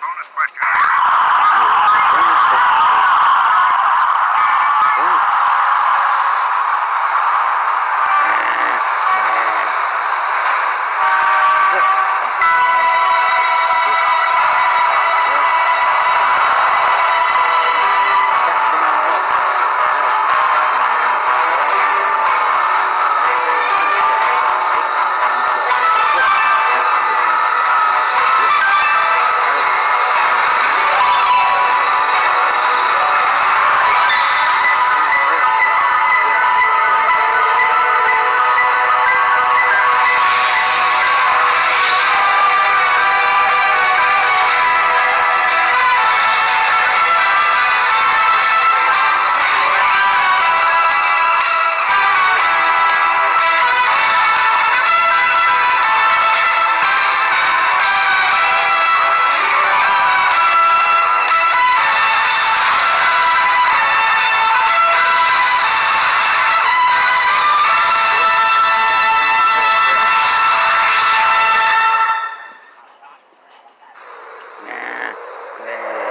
Bonus question. me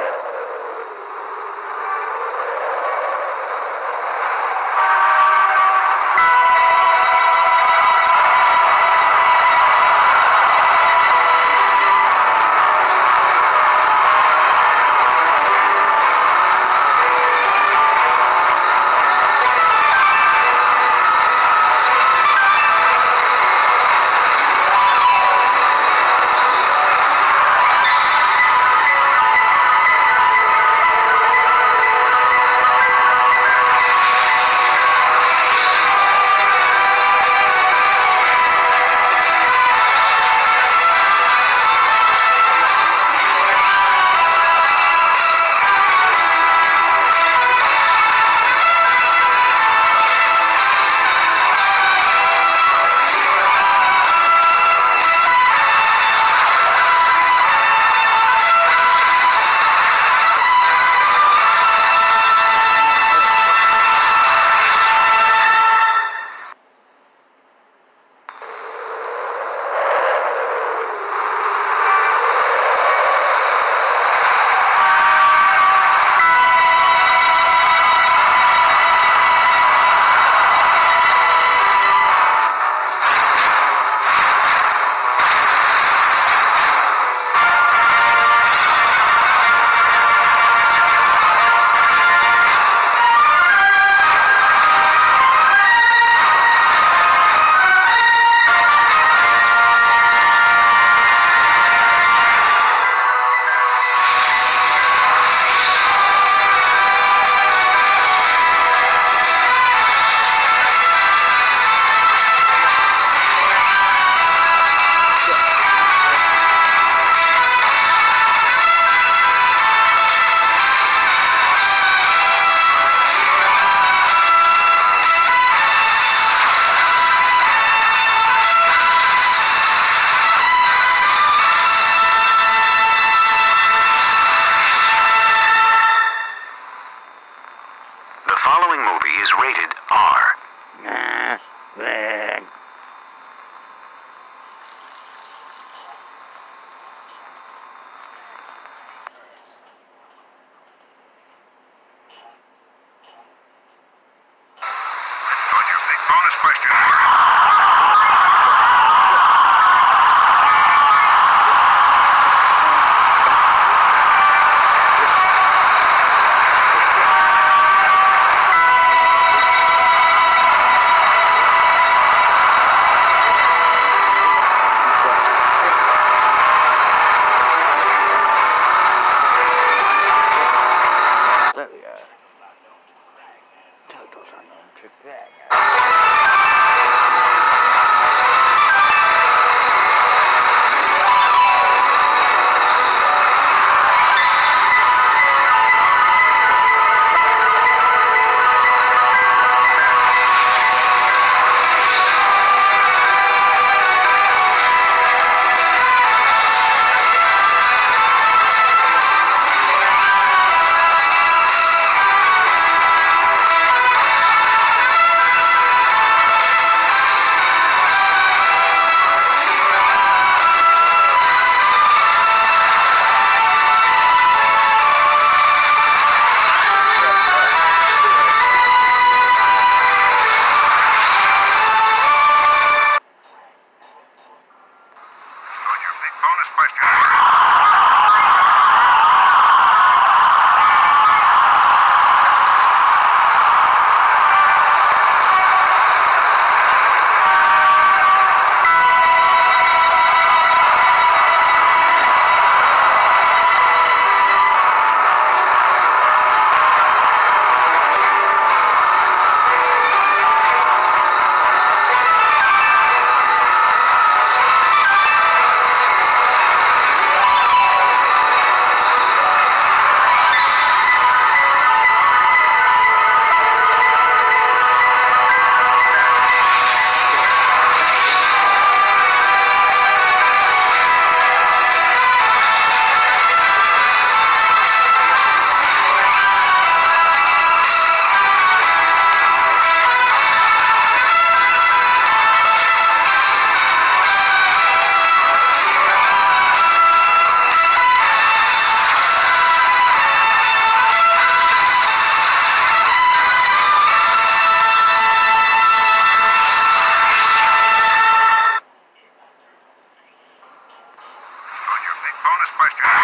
movie is rated R. Question. Question.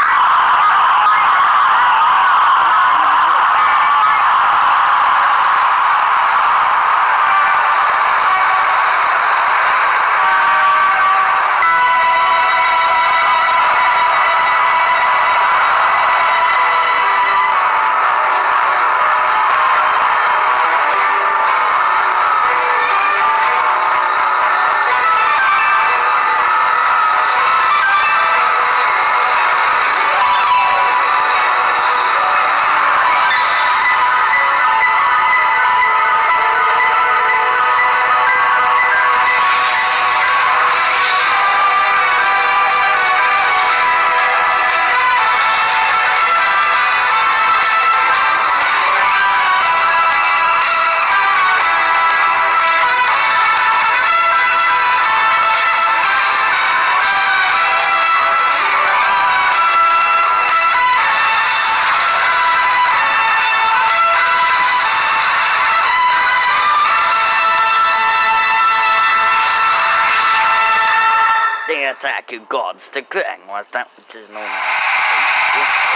Attack of gods, the Kraang was that which is known as.